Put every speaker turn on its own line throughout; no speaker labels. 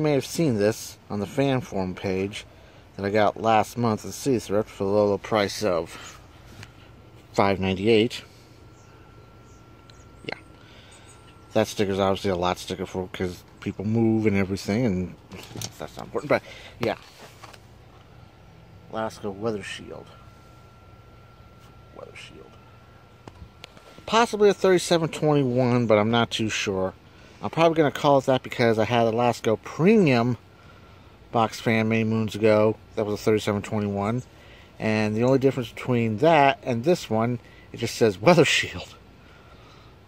may have seen this on the fan forum page that I got last month at City Thrift for the low price of $5.98. Yeah. That sticker's obviously a lot sticker for because people move and everything, and that's not important. But yeah. A Lasko Weather Shield. Weather Shield. Possibly a 3721, but I'm not too sure. I'm probably going to call it that because I had a Lasko Premium box fan many moons ago. That was a 3721. And the only difference between that and this one, it just says Weather Shield.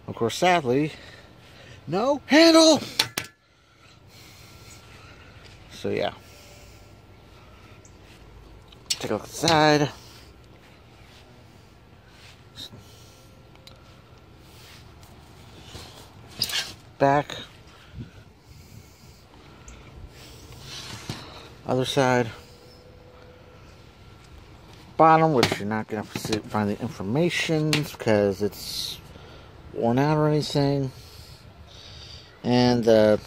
Of course, sadly, no handle! So, yeah. Take a look inside. Back. Other side. Bottom, which you're not going to find the information because it's worn out or anything. And uh,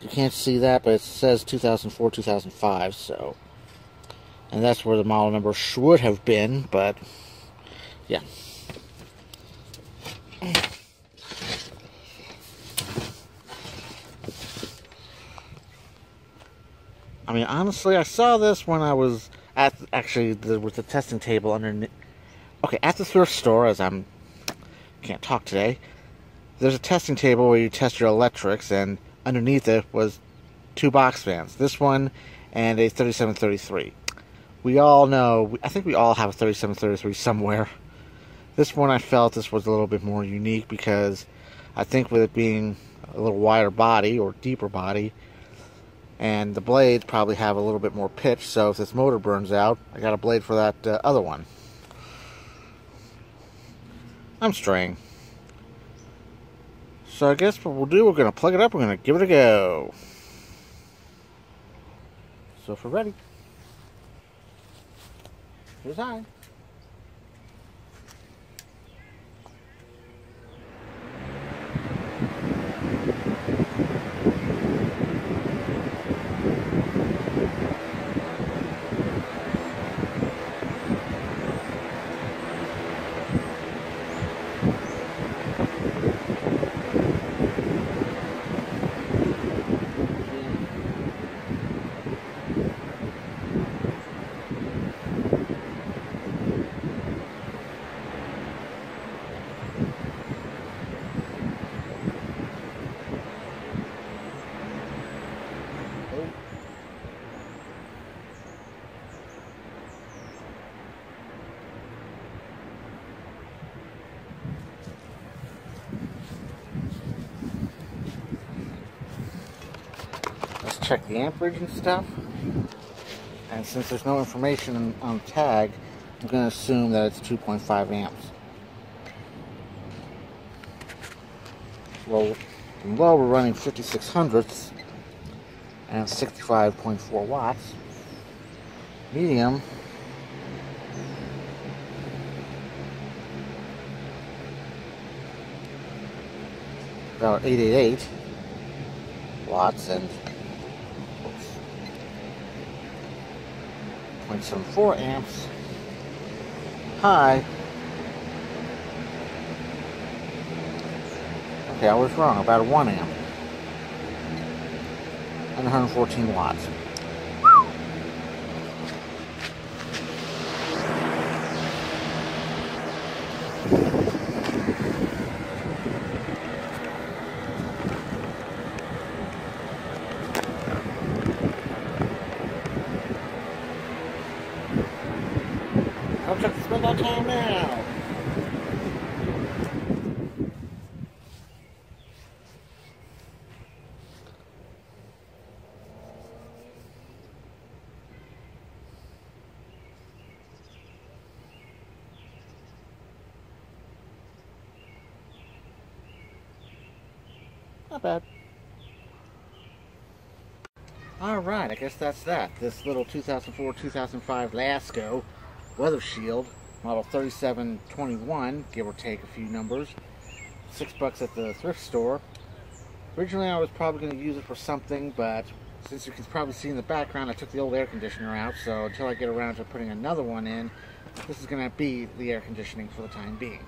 you can't see that, but it says 2004 2005, so. And that's where the model number should have been, but yeah. Mean, honestly, I saw this when I was at actually there was a testing table underneath. Okay, at the thrift store, as I'm can't talk today. There's a testing table where you test your electrics, and underneath it was two box fans. This one and a 3733. We all know. I think we all have a 3733 somewhere. This one I felt this was a little bit more unique because I think with it being a little wider body or deeper body, and the blades probably have a little bit more pitch so if this motor burns out I got a blade for that uh, other one. I'm straying. So I guess what we'll do we're gonna plug it up we're gonna give it a go. So if we're ready. Here's I check the amperage and stuff. And since there's no information on the tag, I'm going to assume that it's 2.5 amps. Well, low we're running 56 hundredths and 65.4 watts. Medium about 888 watts and 0.74 amps. High. Okay, I was wrong, about a 1 amp. And 114 watts. I'm trying to spend our time now. Not bad. Alright, I guess that's that. This little 2004-2005 Lasko Weather Shield, model 3721, give or take a few numbers. Six bucks at the thrift store. Originally, I was probably going to use it for something, but since you can probably see in the background, I took the old air conditioner out, so until I get around to putting another one in, this is going to be the air conditioning for the time being.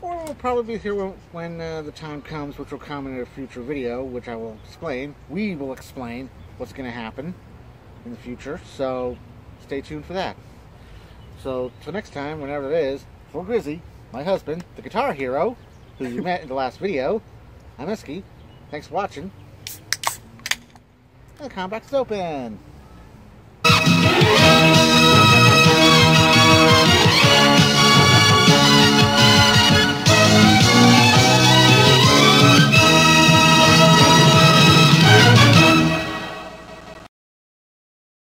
Or we'll probably be here when, uh, the time comes, which will come in a future video, which I will explain. We will explain what's going to happen in the future, so stay tuned for that. So, till next time, whenever it is, for Grizzy, my husband, the guitar hero, who you met in the last video, I'm Eskie. Thanks for watching. And the is open.